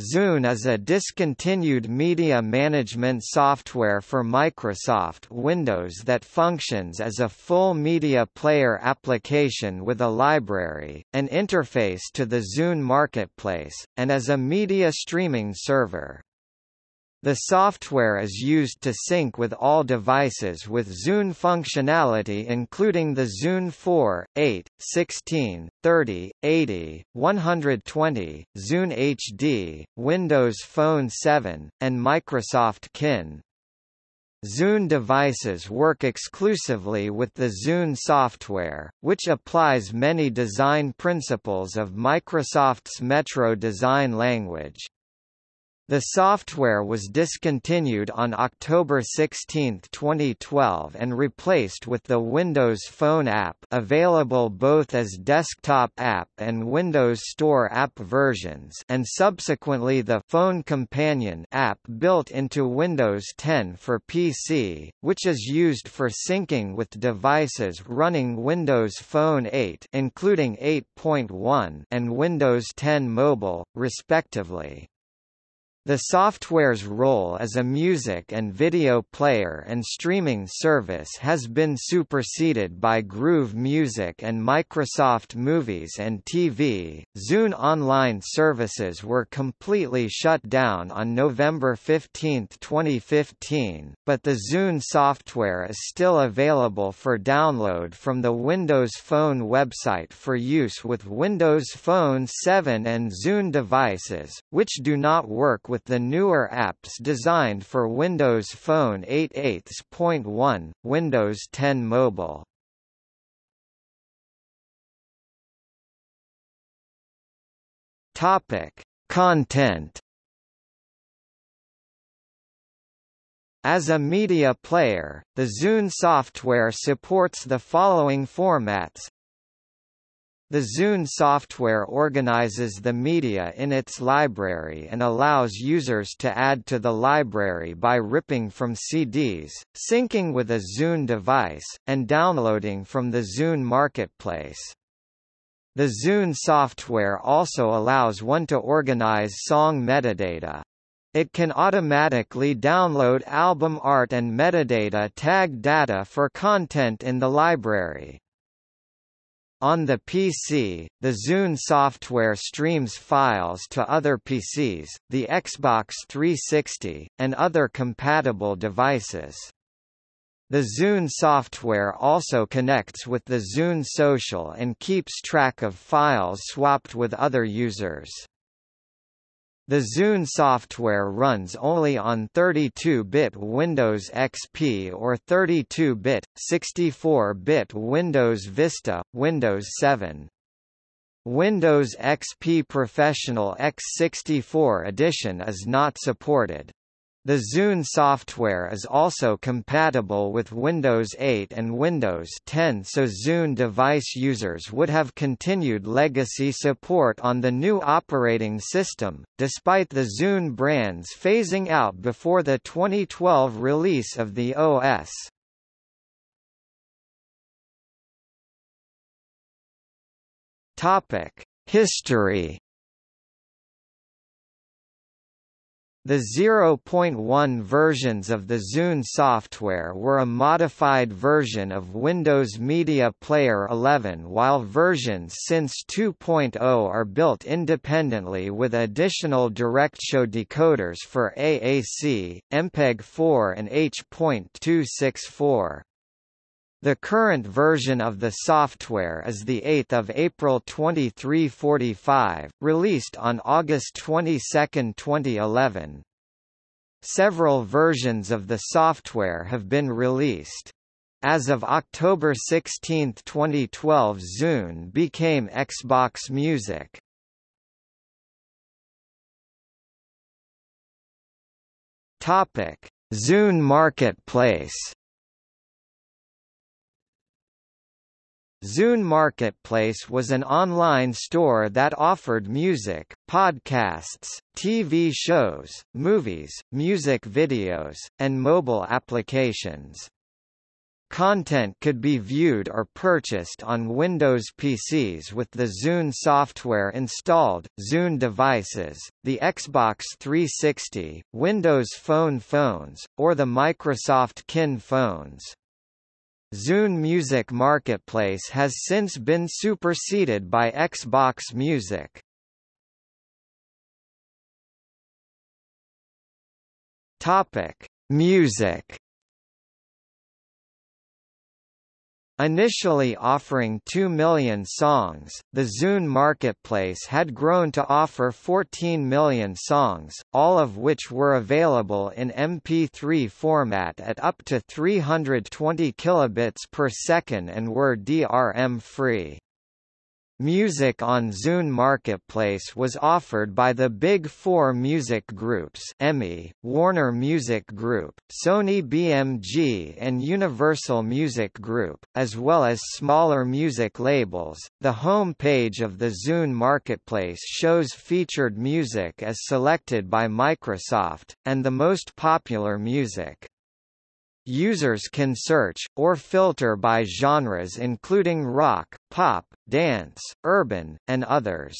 Zune is a discontinued media management software for Microsoft Windows that functions as a full media player application with a library, an interface to the Zune Marketplace, and as a media streaming server. The software is used to sync with all devices with Zune functionality including the Zune 4, 8, 16, 30, 80, 120, Zune HD, Windows Phone 7, and Microsoft Kin. Zune devices work exclusively with the Zune software, which applies many design principles of Microsoft's Metro design language. The software was discontinued on October 16, 2012 and replaced with the Windows Phone app available both as desktop app and Windows Store app versions and subsequently the Phone Companion app built into Windows 10 for PC, which is used for syncing with devices running Windows Phone 8 including 8.1 and Windows 10 Mobile, respectively. The software's role as a music and video player and streaming service has been superseded by Groove Music and Microsoft Movies and TV. Zune Online services were completely shut down on November 15, 2015, but the Zune software is still available for download from the Windows Phone website for use with Windows Phone 7 and Zune devices, which do not work with the newer apps designed for Windows Phone 8 8.1, Windows 10 Mobile. Topic: Content As a media player, the Zune software supports the following formats the Zune software organizes the media in its library and allows users to add to the library by ripping from CDs, syncing with a Zune device, and downloading from the Zune marketplace. The Zune software also allows one to organize song metadata. It can automatically download album art and metadata tag data for content in the library. On the PC, the Zune software streams files to other PCs, the Xbox 360, and other compatible devices. The Zune software also connects with the Zune Social and keeps track of files swapped with other users. The Zune software runs only on 32-bit Windows XP or 32-bit, 64-bit Windows Vista, Windows 7. Windows XP Professional x64 edition is not supported. The Zune software is also compatible with Windows 8 and Windows 10 so Zune device users would have continued legacy support on the new operating system, despite the Zune brands phasing out before the 2012 release of the OS. History The 0.1 versions of the Zune software were a modified version of Windows Media Player 11 while versions since 2.0 are built independently with additional DirectShow decoders for AAC, MPEG-4 and H.264. The current version of the software is the 8th of April 2345, released on August 22, 2011. Several versions of the software have been released. As of October 16, 2012 Zune became Xbox Music. Zune Marketplace Zune Marketplace was an online store that offered music, podcasts, TV shows, movies, music videos, and mobile applications. content could be viewed or purchased on Windows PCs with the Zune software installed, Zune devices, the Xbox 360, Windows Phone phones, or the Microsoft Kin phones. Zune Music Marketplace has since been superseded by Xbox Music. Topic: Music Initially offering 2 million songs, the Zune marketplace had grown to offer 14 million songs, all of which were available in MP3 format at up to 320 kilobits per second and were DRM-free. Music on Zune Marketplace was offered by the Big Four music groups EMI, Warner Music Group, Sony BMG and Universal Music Group, as well as smaller music labels. The home page of the Zune Marketplace shows featured music as selected by Microsoft, and the most popular music. Users can search, or filter by genres including rock, pop, dance, urban, and others.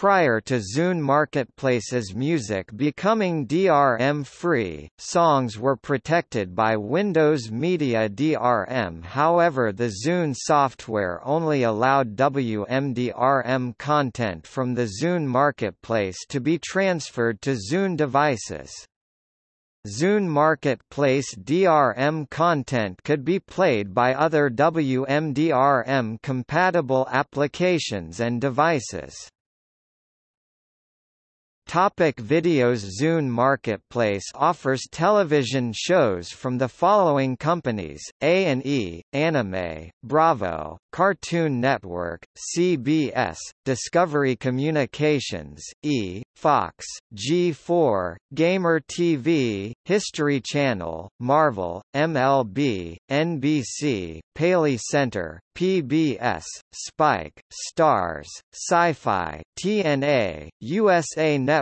Prior to Zune Marketplace's music becoming DRM-free, songs were protected by Windows Media DRM however the Zune software only allowed WMDRM content from the Zune Marketplace to be transferred to Zune devices. Zune Marketplace DRM content could be played by other WMDRM-compatible applications and devices. Topic videos Zune Marketplace offers television shows from the following companies, A&E, Anime, Bravo, Cartoon Network, CBS, Discovery Communications, E, Fox, G4, Gamer TV, History Channel, Marvel, MLB, NBC, Paley Center, PBS, Spike, Starz, Sci-Fi, TNA, USA Network,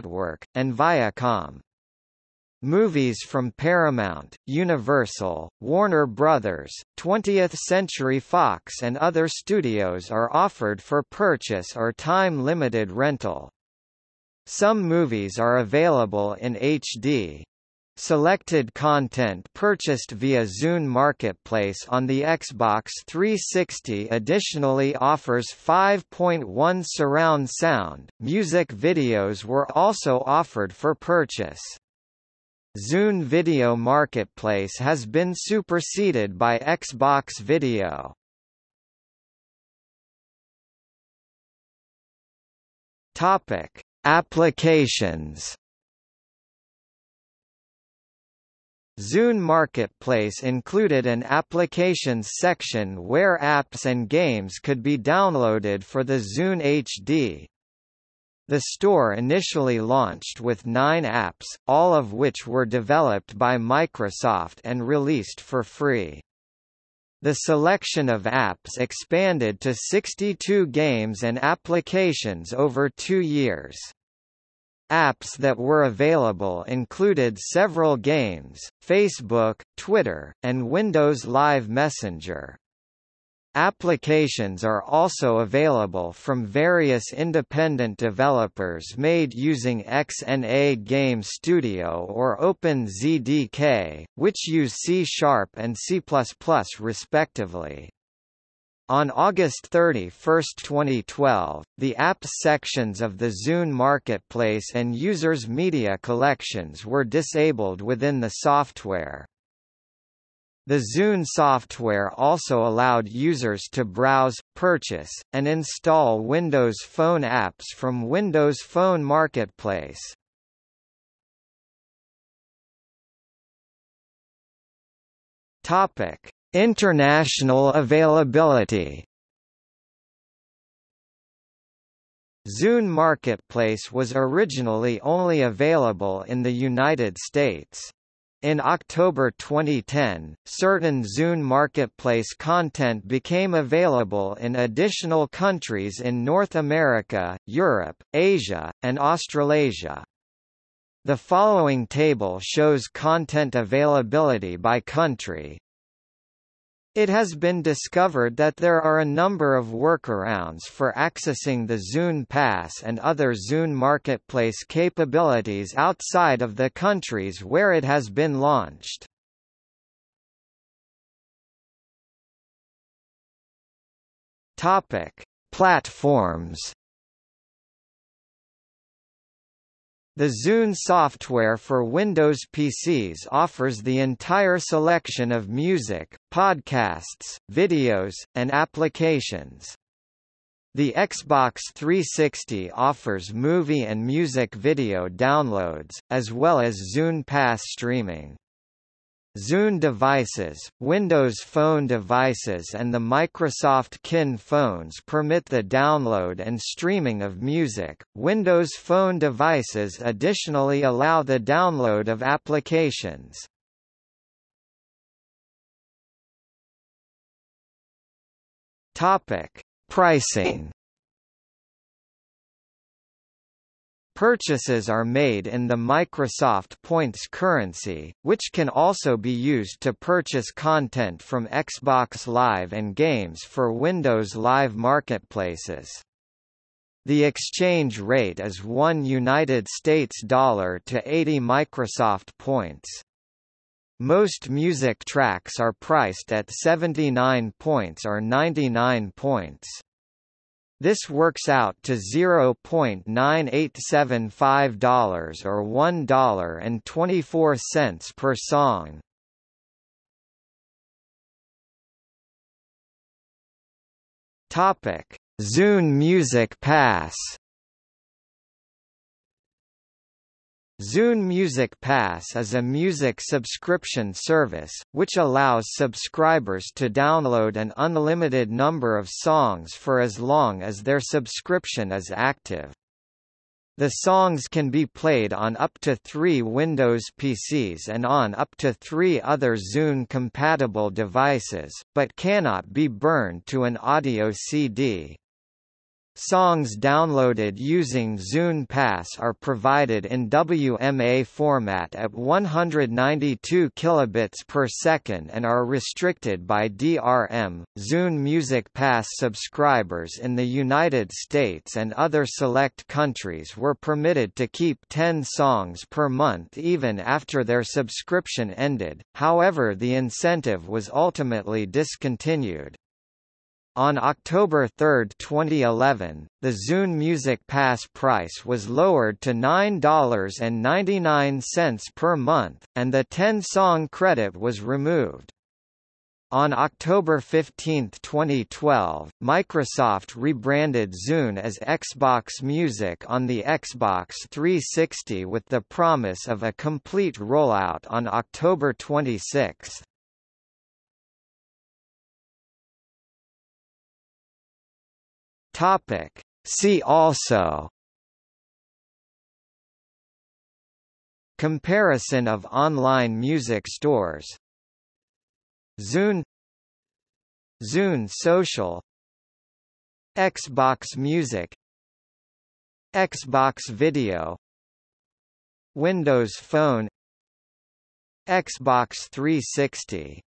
and Viacom. Movies from Paramount, Universal, Warner Brothers, 20th Century Fox and other studios are offered for purchase or time-limited rental. Some movies are available in HD, Selected content purchased via Zune Marketplace on the Xbox 360 additionally offers 5.1 surround sound. Music videos were also offered for purchase. Zune Video Marketplace has been superseded by Xbox Video. Topic: Applications Zune Marketplace included an applications section where apps and games could be downloaded for the Zune HD. The store initially launched with nine apps, all of which were developed by Microsoft and released for free. The selection of apps expanded to 62 games and applications over two years. Apps that were available included several games, Facebook, Twitter, and Windows Live Messenger. Applications are also available from various independent developers made using XNA Game Studio or OpenZDK, which use C-sharp and C++ respectively. On August 31, 2012, the apps sections of the Zune Marketplace and users' media collections were disabled within the software. The Zune software also allowed users to browse, purchase, and install Windows Phone apps from Windows Phone Marketplace. Topic: International availability Zune Marketplace was originally only available in the United States. In October 2010, certain Zune Marketplace content became available in additional countries in North America, Europe, Asia, and Australasia. The following table shows content availability by country. It has been discovered that there are a number of workarounds for accessing the Zune Pass and other Zune Marketplace capabilities outside of the countries where it has been launched. Topic: Platforms The Zune software for Windows PCs offers the entire selection of music, podcasts, videos, and applications. The Xbox 360 offers movie and music video downloads, as well as Zune Pass streaming. Zune devices, Windows Phone devices and the Microsoft Kin phones permit the download and streaming of music. Windows Phone devices additionally allow the download of applications. Topic: Pricing Purchases are made in the Microsoft Points currency, which can also be used to purchase content from Xbox Live and games for Windows Live marketplaces. The exchange rate is 1 United States dollar to 80 Microsoft points. Most music tracks are priced at 79 points or 99 points. This works out to $0.9875 or $1.24 per song. Topic: Zune Music Pass Zune Music Pass is a music subscription service, which allows subscribers to download an unlimited number of songs for as long as their subscription is active. The songs can be played on up to three Windows PCs and on up to three other Zune-compatible devices, but cannot be burned to an audio CD. Songs downloaded using Zune Pass are provided in WMA format at 192 kilobits per second and are restricted by DRM. Zune Music Pass subscribers in the United States and other select countries were permitted to keep 10 songs per month even after their subscription ended. However, the incentive was ultimately discontinued. On October 3, 2011, the Zune Music Pass price was lowered to $9.99 per month, and the 10-song credit was removed. On October 15, 2012, Microsoft rebranded Zune as Xbox Music on the Xbox 360 with the promise of a complete rollout on October 26. Topic. See also Comparison of online music stores Zune Zune Social Xbox Music Xbox Video Windows Phone Xbox 360